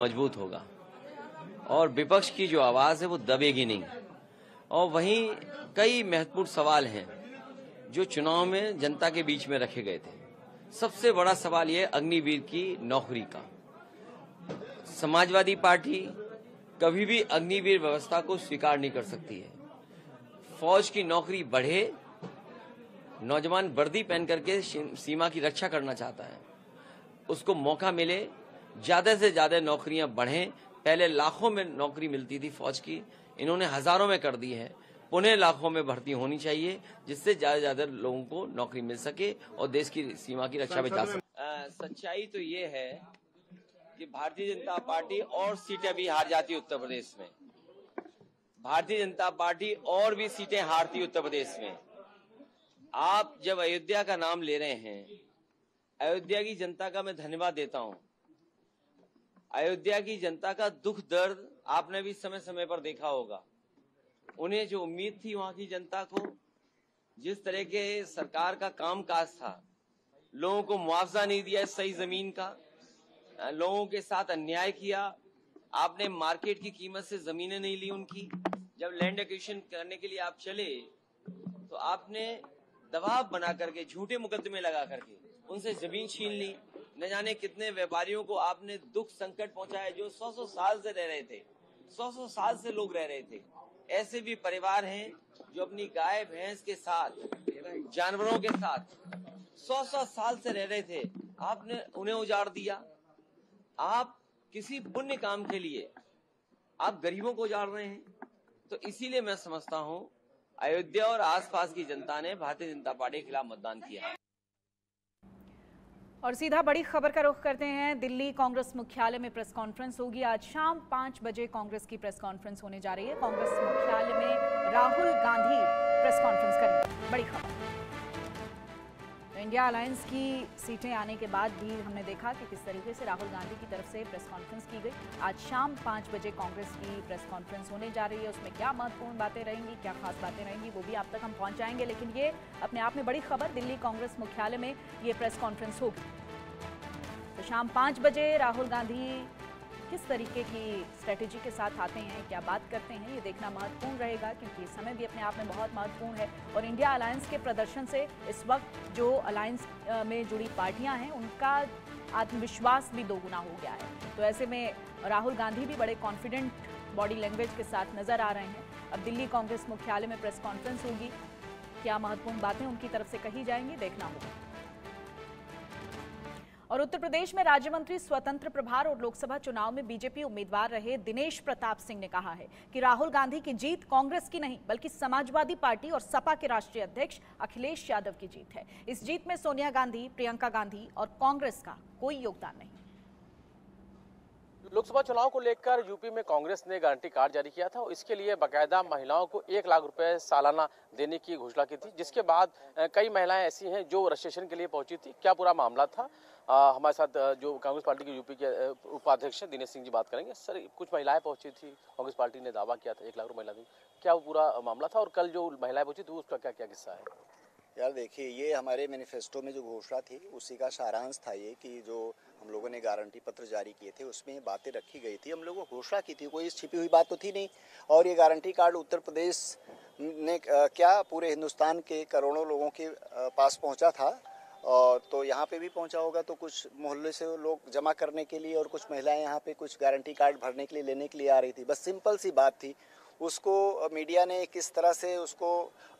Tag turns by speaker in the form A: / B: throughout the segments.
A: मज़बूत होगा। और विपक्ष की जो आवाज़ है वो दबेगी नहीं। और वहीं कई महत्वपूर्ण सवाल हैं जो चुनाव में जनता के बीच में रखे गए थे। सबसे बड़ा सवाल यह अग्निवीर की नौकरी का। समाजवादी पार्टी कभी भी अग्निवीर व्यवस्था को स्वीकार नहीं कर सकती है। फौज की नौकरी बढ़े, नौजवान वर्दी पहन करके सीमा की रक्षा करना चाहता है। उसको मौका मिले ज़्यादा से ज़्यादा नौकरियाँ बढ़ें। पहले लाखों में नौकरी मिलती थी फौज की। इन्होंने हज़ारों में कर दी है। पुनः लाखों में भर्ती होनी चाहिए, जिससे ज़्यादा ज़्यादा लोगों को नौकरी मिल सके और देश की सीमा की रक्षा में जा सके। सच्चाई तो ये है कि भारतीय जनता पार्टी और सीटें भी हार जाती उत्तर प्रदेश में। भारतीय जनता पार्टी और भी सीटें हारती उत्तर प्रदेश में। आप जब अयोध्या का नाम ले रहे हैं, अयोध्या की जनता का मैं धन्यवाद देता हूँ। अयोध्या की जनता का दुख दर्द आपने भी समय समय पर देखा होगा। उन्हें जो उम्मीद थी वहाँ की जनता को, जिस तरह के सरकार का काम काज था, लोगों को मुआवजा नहीं दिया सही ज़मीन का, लोगों के साथ अन्याय किया, आपने मार्केट की कीमत से जमीनें नहीं ली उनकी। जब लैंड एक्विजिशन करने के लिए आप चले तो आपने दबाव बना करके, झूठे मुकदमे लगा करके, उनसे ज़मीन छीन ली। न जाने कितने व्यापारियों को आपने दुख संकट पहुँचाया जो सौ सौ साल से रह रहे थे। सौ सौ साल से लोग रह रहे थे। ऐसे भी परिवार हैं जो अपनी गाय, भैंस के साथ, जानवरों के साथ सौ सौ साल से रह रहे थे। आपने उन्हें उजाड़ दिया। आप किसी पुण्य काम के लिए आप गरीबों को उजाड़ रहे हैं। तो इसीलिए मैं समझता हूँ, अयोध्या और आसपास की जनता ने भारतीय जनता पार्टी के खिलाफ मतदान किया।
B: और सीधा बड़ी खबर का रुख करते हैं। दिल्ली कांग्रेस मुख्यालय में प्रेस कॉन्फ्रेंस होगी। आज शाम पाँच बजे कांग्रेस की प्रेस कॉन्फ्रेंस होने जा रही है। कांग्रेस मुख्यालय में राहुल गांधी प्रेस कॉन्फ्रेंस करेंगे। बड़ी खबर। इंडिया अलायंस की सीटें आने के बाद भी हमने देखा कि किस तरीके से राहुल गांधी की तरफ़ से प्रेस कॉन्फ्रेंस की गई। आज शाम पाँच बजे कांग्रेस की प्रेस कॉन्फ्रेंस होने जा रही है। उसमें क्या महत्वपूर्ण बातें रहेंगी, क्या खास बातें रहेंगी, वो भी आप तक हम पहुंचाएँगे लेकिन ये अपने आप में बड़ी खबर। दिल्ली कांग्रेस मुख्यालय में ये प्रेस कॉन्फ्रेंस होगी। शाम पाँच बजे राहुल गांधी किस तरीके की स्ट्रेटेजी के साथ आते हैं, क्या बात करते हैं, ये देखना महत्वपूर्ण रहेगा क्योंकि समय भी अपने आप में बहुत महत्वपूर्ण है और इंडिया अलायंस के प्रदर्शन से इस वक्त जो अलायंस में जुड़ी पार्टियाँ हैं, उनका आत्मविश्वास भी दोगुना हो गया है। तो ऐसे में राहुल गांधी भी बड़े कॉन्फिडेंट बॉडी लैंग्वेज के साथ नज़र आ रहे हैं। अब दिल्ली कांग्रेस मुख्यालय में प्रेस कॉन्फ्रेंस होगी। क्या महत्वपूर्ण बातें उनकी तरफ़ से कही जाएँगी, देखना होगा। और उत्तर प्रदेश में राज्य मंत्री स्वतंत्र प्रभार और लोकसभा चुनाव में बीजेपी उम्मीदवार रहे दिनेश प्रताप सिंह ने कहा है कि राहुल गांधी की जीत कांग्रेस की नहीं, बल्कि समाजवादी पार्टी और सपा के राष्ट्रीय अध्यक्ष अखिलेश यादव की जीत है। इस जीत में सोनिया गांधी, प्रियंका गांधी और कांग्रेस का कोई योगदान नहीं।
C: लोकसभा चुनाव को लेकर यूपी में कांग्रेस ने गारंटी कार्ड जारी किया था और इसके लिए बाकायदा महिलाओं को एक लाख रुपए सालाना देने की घोषणा की थी, जिसके बाद कई महिलाएँ ऐसी हैं जो रजिस्ट्रेशन के लिए पहुँची थी। क्या पूरा मामला था? आ, हमारे साथ जो कांग्रेस पार्टी के यूपी के उपाध्यक्ष दिनेश सिंह जी बात करेंगे। सर कुछ महिलाएँ पहुँची थी कांग्रेस पार्टी ने दावा किया था एक लाख महिला दी क्या वो पूरा मामला था? और कल जो महिलाएँ पहुँची थी उसका क्या क्या किस्सा है?
D: यार देखिए ये हमारे मैनिफेस्टो में जो घोषणा थी उसी का सारांश था ये कि जो हम लोगों ने गारंटी पत्र जारी किए थे उसमें बातें रखी गई थी। हम लोगों को घोषणा की थी कोई छिपी हुई बात तो थी नहीं। और ये गारंटी कार्ड उत्तर प्रदेश ने क्या पूरे हिंदुस्तान के करोड़ों लोगों के पास पहुँचा था और तो यहाँ पे भी पहुँचा होगा तो कुछ मोहल्ले से लोग जमा करने के लिए और कुछ महिलाएँ यहाँ पे कुछ गारंटी कार्ड भरने के लिए, लेने के लिए आ रही थी। बस सिंपल सी बात थी। उसको मीडिया ने किस तरह से उसको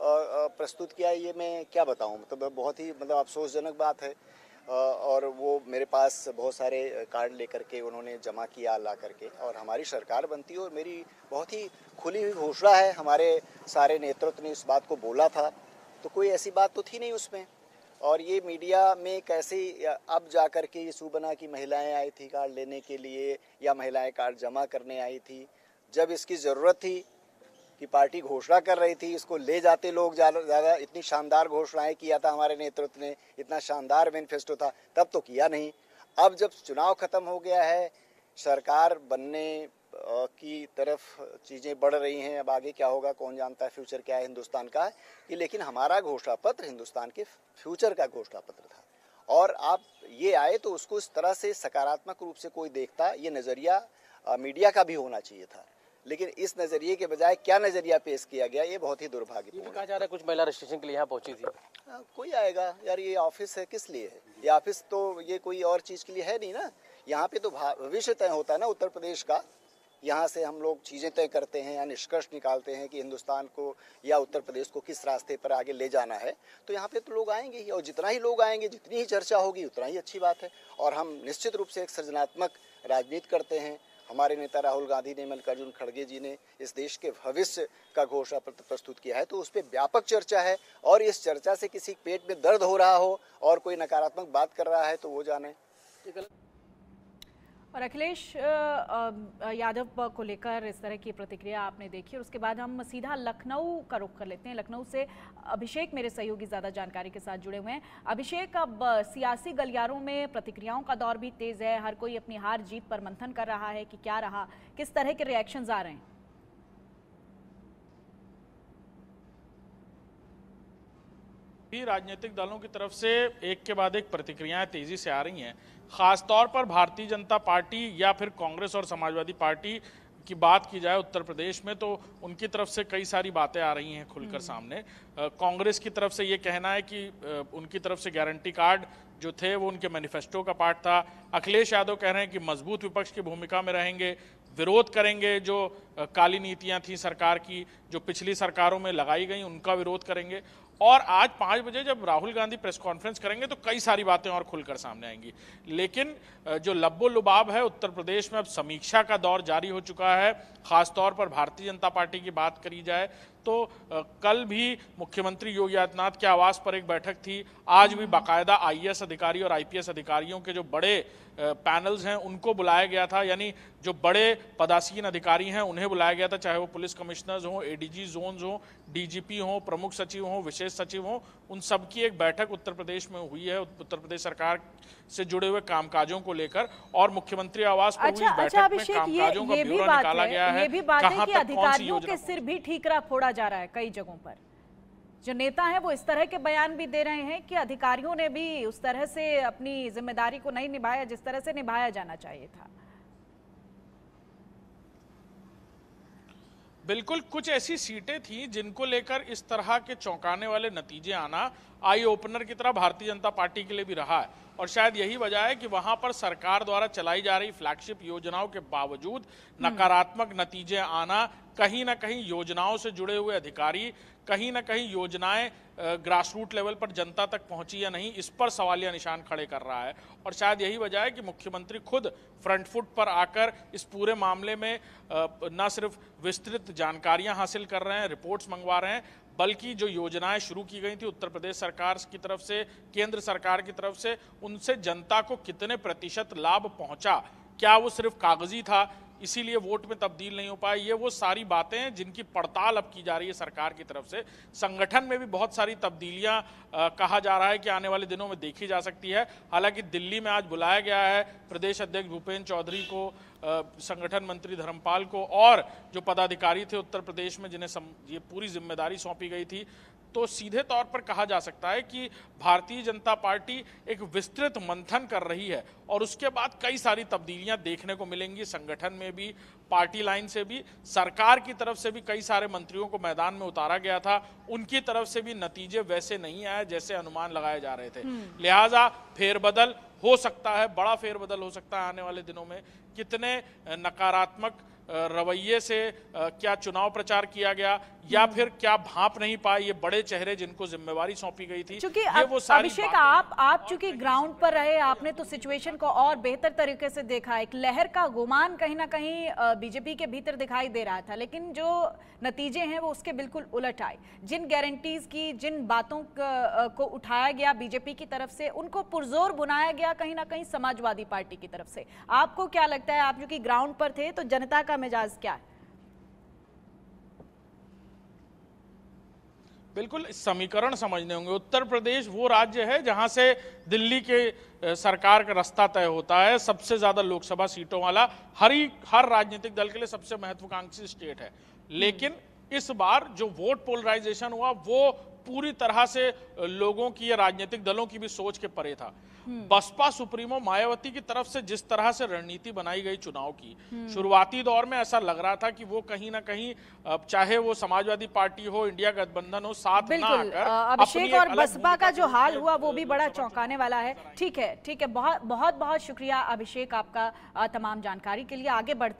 D: प्रस्तुत किया ये मैं क्या बताऊँ? मतलब बहुत ही मतलब अफसोसजनक बात है। और वो मेरे पास बहुत सारे कार्ड लेकर के उन्होंने जमा किया ला करके और हमारी सरकार बनती और मेरी बहुत ही खुली हुई घोषणा है। हमारे सारे नेतृत्व ने इस बात को बोला था। तो कोई ऐसी बात तो थी नहीं उसमें। और ये मीडिया में कैसे अब जा कर के इशू बना कि महिलाएँ आई थी कार्ड लेने के लिए, या महिलाएँ कार्ड जमा करने आई थी, जब इसकी ज़रूरत थी कि पार्टी घोषणा कर रही थी, इसको ले जाते लोग ज़्यादा, इतनी शानदार घोषणाएँ किया था हमारे नेतृत्व ने, इतना शानदार मैनिफेस्टो था, तब तो किया नहीं। अब जब चुनाव खत्म हो गया है, सरकार बनने की तरफ़ चीज़ें बढ़ रही हैं अब आगे क्या होगा कौन जानता है फ्यूचर क्या है हिंदुस्तान का कि लेकिन हमारा घोषणा पत्र हिंदुस्तान के फ्यूचर का घोषणा पत्र था। और आप ये आए तो उसको इस तरह से सकारात्मक रूप से कोई देखता ये नज़रिया मीडिया का भी होना चाहिए था। लेकिन इस नज़रिए के बजाय क्या नज़रिया पेश किया गया ये बहुत ही
C: ये भी
D: दुर्भाग्यपूर्ण
C: कहा जा रहा है कुछ महिला रजिस्ट्रेशन के लिए यहाँ पहुँची थी।
D: हाँ, कोई आएगा यार ये ऑफ़िस है किस लिए है? ये ऑफ़िस तो ये कोई और चीज़ के लिए है नहीं ना? यहाँ पे तो भविष्य तय होता है ना उत्तर प्रदेश का। यहाँ से हम लोग चीज़ें तय करते हैं या निष्कर्ष निकालते हैं कि हिंदुस्तान को या उत्तर प्रदेश को किस रास्ते पर आगे ले जाना है। तो यहाँ पे तो लोग आएँगे ही और जितना ही लोग आएँगे, जितनी ही चर्चा होगी, उतना ही अच्छी बात है। और हम निश्चित रूप से एक सृजनात्मक राजनीति करते हैं। हमारे नेता राहुल गांधी ने, मल्लिकार्जुन खड़गे जी ने इस देश के भविष्य का घोषणा पत्र प्रस्तुत किया है। तो उस पर व्यापक चर्चा है और इस चर्चा से किसी पेट में दर्द हो रहा हो और कोई नकारात्मक बात कर रहा है तो वो जाने।
B: और अखिलेश यादव को लेकर इस तरह की प्रतिक्रिया आपने देखी और उसके बाद हम सीधा लखनऊ का रुख कर लेते हैं। लखनऊ से अभिषेक मेरे सहयोगी ज़्यादा जानकारी के साथ जुड़े हुए हैं। अभिषेक, अब सियासी गलियारों में प्रतिक्रियाओं का दौर भी तेज़ है। हर कोई अपनी हार जीत पर मंथन कर रहा है कि क्या रहा, किस तरह के रिएक्शन आ रहे हैं?
E: भी राजनीतिक दलों की तरफ़ से एक के बाद एक प्रतिक्रियाएँ तेज़ी से आ रही हैं। खासतौर पर भारतीय जनता पार्टी या फिर कांग्रेस और समाजवादी पार्टी की बात की जाए उत्तर प्रदेश में तो उनकी तरफ़ से कई सारी बातें आ रही हैं खुलकर सामने। कांग्रेस की तरफ़ से ये कहना है कि उनकी तरफ़ से गारंटी कार्ड जो थे वो उनके मैनिफेस्टो का पार्ट था। अखिलेश यादव कह रहे हैं कि मज़बूत विपक्ष की भूमिका में रहेंगे विरोध करेंगे जो काली नीतियाँ थी सरकार की जो पिछली सरकारों में लगाई गई उनका विरोध करेंगे। और आज पाँच बजे जब राहुल गांधी प्रेस कॉन्फ्रेंस करेंगे तो कई सारी बातें और खुलकर सामने आएँगी। लेकिन जो लब्बो लुबाब है, उत्तर प्रदेश में अब समीक्षा का दौर जारी हो चुका है। खासतौर पर भारतीय जनता पार्टी की बात करी जाए तो कल भी मुख्यमंत्री योगी आदित्यनाथ के आवास पर एक बैठक थी। आज भी बाकायदा आईएएस अधिकारी और आईपीएस अधिकारियों के जो बड़े पैनल्स हैं उनको बुलाया गया था। यानी जो बड़े पदासीन अधिकारी हैं उन्हें बुलाया गया था चाहे वो पुलिस कमिश्नर्स हों एडीजी जोन्स हों डीजीपी हों प्रमुख सचिव हों विशेष सचिव हों उन सबकी एक बैठक उत्तर प्रदेश में हुई है। उत्तर प्रदेश सरकार से जुड़े हुए कामकाजों को लेकर और मुख्यमंत्री आवास पर हुई
B: अच्छा अच्छा
E: बैठक में कामकाजों का ब्यौरा निकाला गया
B: है।
E: कहाँ तक कौन सी योजना
B: सिर भी ठीकरा फोड़ा जा रहा है कई जगहों पर। जो नेता हैं, वो इस तरह के बयान भी दे रहे हैं कि अधिकारियों ने भी उस तरह से अपनी ज़िम्मेदारी को नहीं निभाया जिस तरह से निभाया जाना चाहिए था।
E: बिल्कुल, कुछ ऐसी सीटें थी जिनको लेकर इस तरह के चौंकाने वाले नतीजे आना आई ओपनर की तरह भारतीय जनता पार्टी के लिए भी रहा है। और शायद यही वजह है कि वहाँ पर सरकार द्वारा चलाई जा रही फ्लैगशिप योजनाओं के बावजूद नकारात्मक नतीजे आना कहीं ना कहीं योजनाओं से जुड़े हुए अधिकारी कहीं ना कहीं योजनाएँ ग्रास रूट लेवल पर जनता तक पहुँची या नहीं इस पर सवालिया निशान खड़े कर रहा है। और शायद यही वजह है कि मुख्यमंत्री खुद फ्रंट फुट पर आकर इस पूरे मामले में न सिर्फ़ विस्तृत जानकारियाँ हासिल कर रहे हैं रिपोर्ट्स मंगवा रहे हैं बल्कि जो योजनाएँ शुरू की गई थी उत्तर प्रदेश सरकार की तरफ़ से, केंद्र सरकार की तरफ़ से, उनसे जनता को कितने प्रतिशत लाभ पहुँचा? क्या वो सिर्फ़ कागज़ी था? इसीलिए वोट में तब्दील नहीं हो पाए ये वो सारी बातें हैं जिनकी पड़ताल अब की जा रही है सरकार की तरफ़ से। संगठन में भी बहुत सारी तब्दीलियाँ कहा जा रहा है कि आने वाले दिनों में देखी जा सकती है। हालाँकि दिल्ली में आज बुलाया गया है प्रदेश अध्यक्ष भूपेन्द्र चौधरी को। संगठन मंत्री धर्मपाल को और जो पदाधिकारी थे उत्तर प्रदेश में जिन्हें सम, ये पूरी ज़िम्मेदारी सौंपी गई थी तो सीधे तौर पर कहा जा सकता है कि भारतीय जनता पार्टी एक विस्तृत मंथन कर रही है और उसके बाद कई सारी तब्दीलियाँ देखने को मिलेंगी संगठन में भी पार्टी लाइन से भी सरकार की तरफ़ से भी कई सारे मंत्रियों को मैदान में उतारा गया था उनकी तरफ़ से भी नतीजे वैसे नहीं आए जैसे अनुमान लगाए जा रहे थे। लिहाजा फेरबदल हो सकता है बड़ा फेरबदल हो सकता है आने वाले दिनों में। कितने नकारात्मक रवैये से क्या चुनाव प्रचार किया गया या फिर क्या भाप नहीं पाए ये बड़े चेहरे जिनको जिम्मेवारी सौंपी गई थी
B: चूँकि अभिषेक आप आप चूँकि ग्राउंड पर रहे आपने तो सिचुएशन को और बेहतर तरीके से देखा एक लहर का गुमान कहीं ना कहीं बीजेपी के भीतर दिखाई दे रहा था लेकिन जो नतीजे हैं वो उसके बिल्कुल उलट आए। जिन गारंटीज की जिन बातों को उठाया गया बीजेपी की तरफ़ से उनको पुरजोर बुनाया गया कहीं ना कहीं समाजवादी पार्टी की तरफ़ से। आपको क्या लगता है आप चूँकि ग्राउंड पर थे तो जनता का मिजाज क्या है?
E: बिल्कुल समीकरण समझने होंगे। उत्तर प्रदेश वो राज्य है जहाँ से दिल्ली के सरकार का रास्ता तय होता है। सबसे ज़्यादा लोकसभा सीटों वाला हर ही, हर राजनीतिक दल के लिए सबसे महत्वाकांक्षी स्टेट है। लेकिन इस बार जो वोट पोलराइजेशन हुआ, वो पूरी तरह से लोगों की या राजनीतिक दलों की भी सोच के परे था। बसपा सुप्रीमो मायावती की तरफ़ से जिस तरह से रणनीति बनाई गई चुनाव की शुरुआती दौर में ऐसा लग रहा था कि वो कहीं ना कहीं चाहे वो समाजवादी पार्टी हो इंडिया गठबंधन हो साथ ना आकर
B: अभिषेक और बसपा का जो हाल हुआ वो भी बड़ा चौंकाने वाला है। ठीक है ठीक है बहुत बहुत बहुत शुक्रिया अभिषेक आपका तमाम जानकारी के लिए। आगे बढ़ते